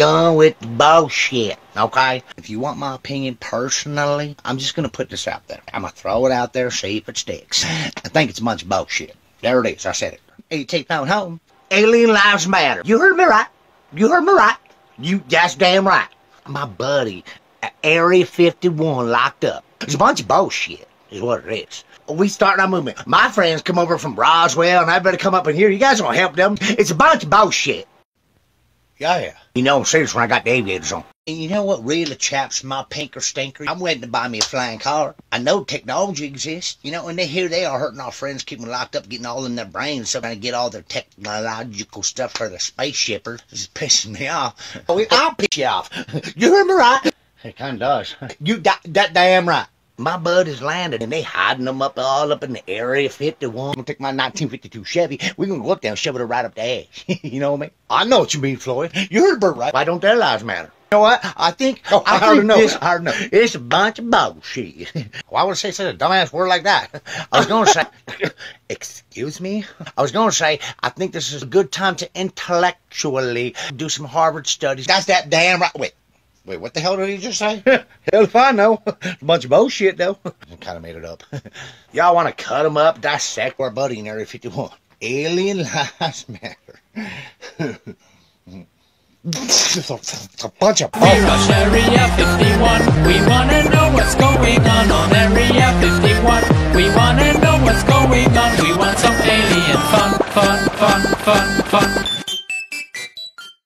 done with bullshit, okay? If you want my opinion personally, I'm just gonna put this out there. I'm gonna throw it out there, see if it sticks. I think it's a bunch of bullshit. There it is, I said it. Hey, you take that one home. Alien lives matter. You heard me right. You heard me right. You, that's damn right. My buddy, Area 51 locked up. It's a bunch of bullshit, is what it is. We starting our movement. My friends come over from Roswell, and I better come up in here. You guys gonna help them? It's a bunch of bullshit. Yeah, yeah. You know serious when I got the aviators on. And you know what really chaps my pinker stinker? I'm waiting to buy me a flying car. I know technology exists, you know, and they here they are hurting our friends, keeping them locked up, getting all in their brains, so trying to get all their technological stuff for the spaceshippers. This is pissing me off. Oh, I'll piss you off. You heard me right. It kind of does. You that, that damn right. My bud has landed, and they hiding them up all up in the area 51. I'm gonna take my 1952 Chevy. We're gonna go up there and shove it right up the ass. you know what I mean? I know what you mean, Floyd. You heard Bert right. Why don't their lives matter? You know what? I think Oh, I I think know. this, I already know. it's a bunch of bullshit. Why would oh, I say such a dumbass word like that? I was gonna say, excuse me. I was gonna say, I think this is a good time to intellectually do some Harvard studies. That's that damn right. Wait, Wait, what the hell did he just say? hell if I know. A bunch of bullshit, though. kind of made it up. Y'all want to cut him up, dissect our buddy in Area 51. Alien Lives Matter. it's a bunch of bullshit. Rush Area 51. We want to know what's going on on Area 51. We want to know what's going on. We want some alien fun, fun, fun, fun, fun.